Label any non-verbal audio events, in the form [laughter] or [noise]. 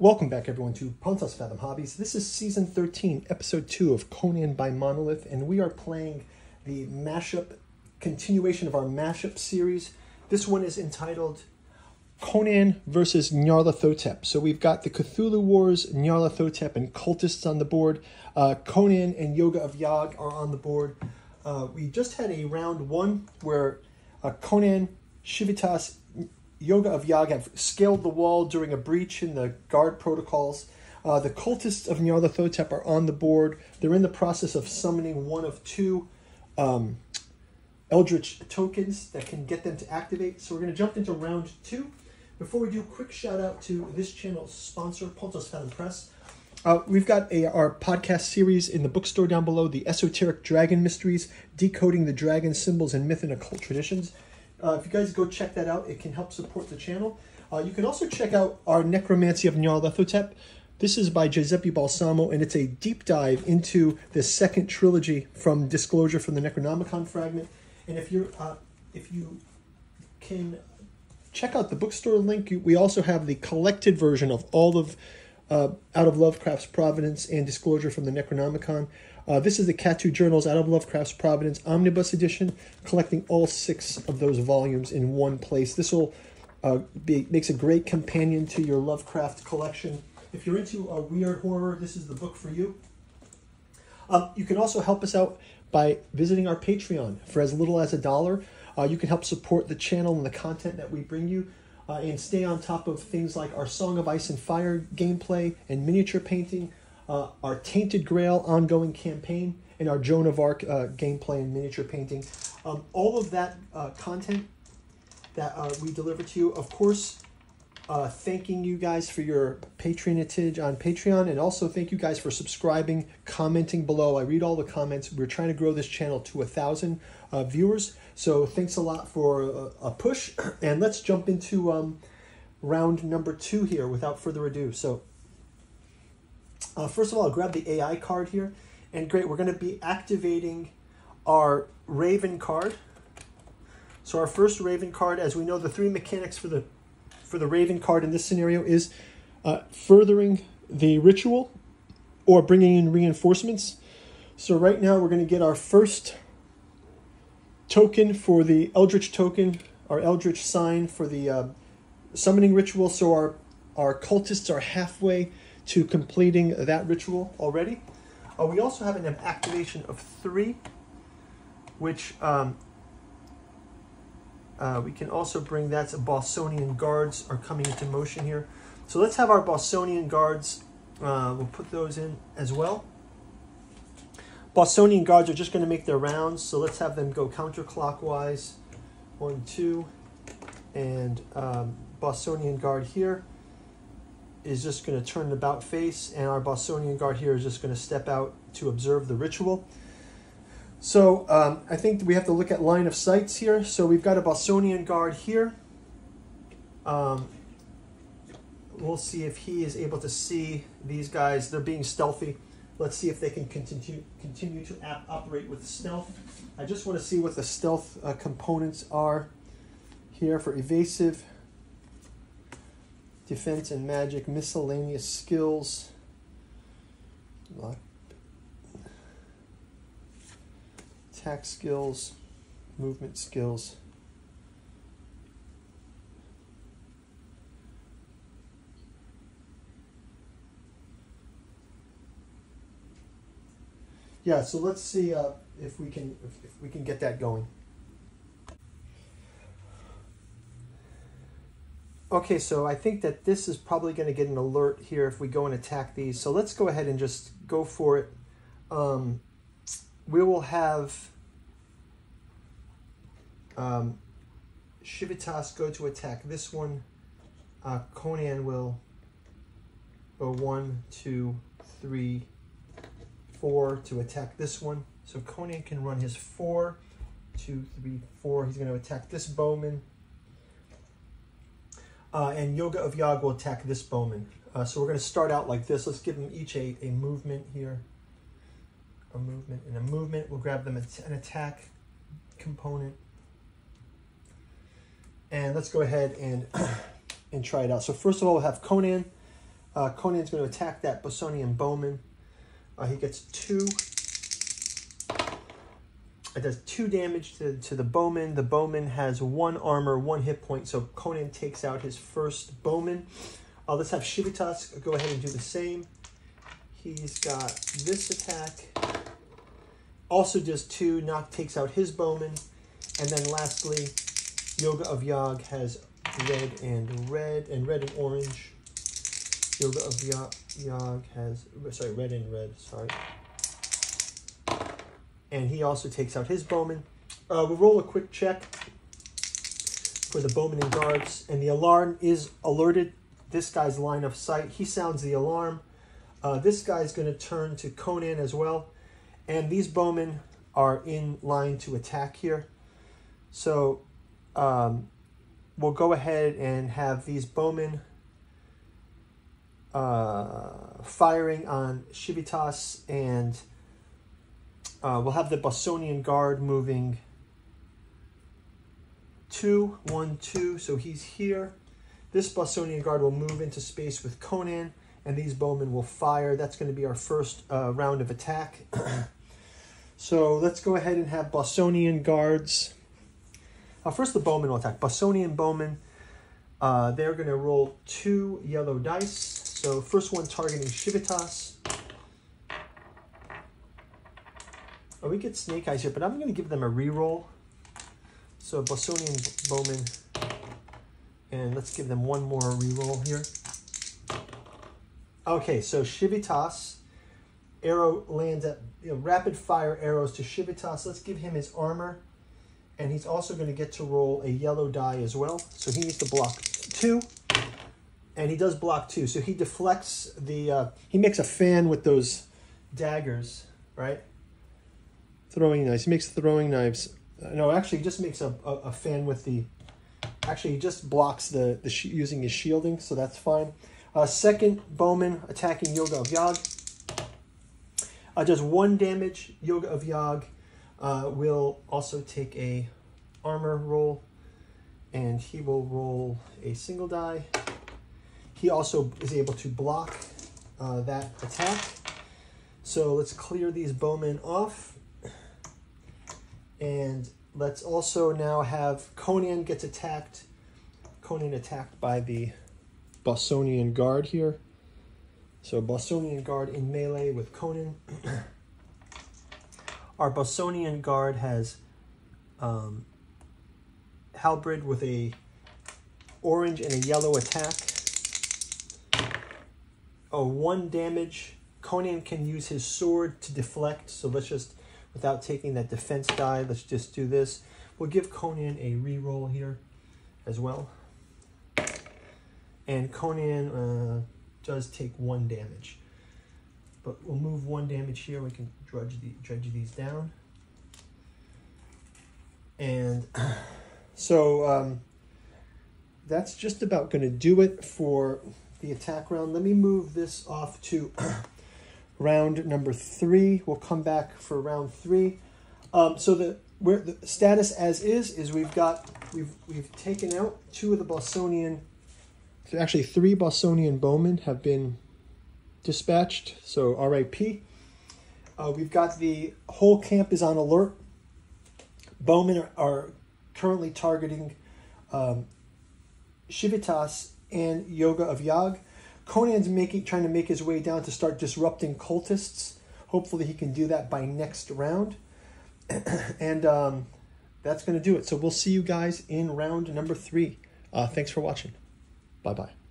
Welcome back, everyone, to Pontos Fathom Hobbies. This is season 13, episode 2 of Conan by Monolith, and we are playing the mashup continuation of our mashup series. This one is entitled Conan versus Nyarlathotep. So we've got the Cthulhu Wars, Nyarlathotep, and cultists on the board. Uh, Conan and Yoga of Yog are on the board. Uh, we just had a round one where uh, Conan, Shevatas, Yoga of Yag have scaled the wall during a breach in the guard protocols. Uh, the cultists of Nyarlathotep are on the board. They're in the process of summoning one of two um, Eldritch tokens that can get them to activate. So we're going to jump into round two. Before we do, quick shout out to this channel's sponsor, Pontos Fathom Press. Uh, we've got a, our podcast series in the bookstore down below, The Esoteric Dragon Mysteries, Decoding the Dragon Symbols and Myth and Occult Traditions. Uh, if you guys go check that out, it can help support the channel. Uh, you can also check out our Necromancy of Nyarlathotep. This is by Giuseppe Balsamo, and it's a deep dive into the second trilogy from Disclosure from the Necronomicon fragment. And if you're, uh, if you can check out the bookstore link, we also have the collected version of all of uh, Out of Lovecraft's Providence and Disclosure from the Necronomicon. Uh, this is the Catu Journals Out of Lovecraft's Providence Omnibus Edition, collecting all six of those volumes in one place. This will uh, be, makes a great companion to your Lovecraft collection. If you're into a weird horror, this is the book for you. Um, you can also help us out by visiting our Patreon for as little as a dollar. Uh, you can help support the channel and the content that we bring you uh, and stay on top of things like our Song of Ice and Fire gameplay and miniature painting, uh, our Tainted Grail ongoing campaign, and our Joan of Arc uh, gameplay and miniature painting. Um, all of that uh, content that uh, we deliver to you, of course, uh, thanking you guys for your patronage on Patreon, and also thank you guys for subscribing, commenting below. I read all the comments. We're trying to grow this channel to a thousand uh, viewers, so thanks a lot for a, a push. [clears throat] And let's jump into um, round number two here without further ado. So, uh, first of all, I'll grab the AI card here, and great, we're going to be activating our Raven card. So our first Raven card, as we know, the three mechanics for the for the Raven card in this scenario is uh, furthering the ritual or bringing in reinforcements. So right now we're going to get our first token for the Eldritch token, our Eldritch sign for the uh, summoning ritual. So our, our cultists are halfway to completing that ritual already. Uh, we also have an activation of three, which um, uh, we can also bring that. that's Bossonian guards are coming into motion here. So let's have our Bossonian guards. Uh, we'll put those in as well. Bossonian guards are just going to make their rounds, so let's have them go counterclockwise. One, two, and um, guard here is just going to turn about face, and our Bossonian guard here is just going to step out to observe the ritual. So um, I think we have to look at line of sights here. So we've got a Bossonian guard here. Um, we'll see if he is able to see these guys. They're being stealthy. Let's see if they can continue continue to operate with stealth. I just want to see what the stealth uh, components are here for evasive, defense and magic, miscellaneous skills. attack skills, movement skills. Yeah, so let's see uh, if we can if, if we can get that going. Okay, so I think that this is probably going to get an alert here if we go and attack these. So let's go ahead and just go for it. Um, we will have um, Shevatas go to attack this one. Uh, Conan will go one, two, three, four to attack this one. So Conan can run his four, two, three, four. He's going to attack this bowman. Uh, and Yoga of Yag will attack this bowman. Uh, so we're going to start out like this. Let's give them each a, a movement here. A movement and a movement. We'll grab them an attack component. And let's go ahead and, [coughs] and try it out. So first of all, we'll have Conan Uh, Conan's going to attack that Bossonian Bowman. Uh, he gets two. It does two damage to, to the Bowman. The Bowman has one armor, one hit point, so Conan takes out his first Bowman. Uh, let's have Shevatas go ahead and do the same. He's got this attack. Also does two, knock takes out his Bowman. And then lastly, Yoga of Yog has red and red, and red and orange. Yoga of Yog has, sorry, red and red, sorry. And he also takes out his bowman. Uh, we'll roll a quick check for the bowman and guards. And the alarm is alerted this guy's line of sight. He sounds the alarm. Uh, this guy's going to turn to Conan as well. And these bowmen are in line to attack here. So um, we'll go ahead and have these bowmen uh, firing on Shevatas and uh, we'll have the Bossonian guard moving two, one, two. So he's here. This Bossonian guard will move into space with Conan, and these bowmen will fire. That's going to be our first uh, round of attack. [clears throat] so let's go ahead and have Bossonian guards. Uh, first, the bowmen will attack. Bossonian bowmen. Uh, they're going to roll two yellow dice. So first one targeting Shevatas. Oh, we get Snake Eyes here, but I'm going to give them a reroll. So Bossonian Bowman. And let's give them one more reroll here. Okay, so Shevatas. Arrow lands at you know, rapid fire arrows to Shevatas. Let's give him his armor. And he's also going to get to roll a yellow die as well. So he needs to block two and he does block two. So he deflects the, uh, he makes a fan with those daggers, right? Throwing knives. He makes throwing knives. No, actually, he just makes a, a, a, fan with the, actually, he just blocks the, the using his shielding, so that's fine. Uh, second, Bowman attacking Yoga of Yog. Uh, does one damage. Yoga of Yog uh, will also take a armor roll, and he will roll a single die. He also is able to block uh, that attack. So let's clear these bowmen off. And let's also now have Conan gets attacked. Conan attacked by the Bossonian guard here. So Bossonian guard in melee with Conan. [clears throat] Our Bossonian guard has um, halberd with a orange and a yellow attack oh, one damage. Conan can use his sword to deflect. So let's just, without taking that defense die, let's just do this. We'll give Conan a reroll here as well. And Conan uh, does take one damage. But we'll move one damage here. We can the, dredge these down. And [clears throat] so um, that's just about going to do it for the attack round. Let me move this off to [clears throat] round number three. We'll come back for round three. Um, so the, where the status as is is we've got we've we've taken out two of the Bossonian. Actually, three Bossonian bowmen have been dispatched. So R.I.P. Uh, we've got the whole camp is on alert. Bowmen are, are currently targeting um, Shevatas and Yoga of Yog. Conan's making trying to make his way down to start disrupting cultists. Hopefully, he can do that by next round. [clears throat] and um, that's going to do it. So we'll see you guys in round number three. Uh, thanks for watching. Bye bye.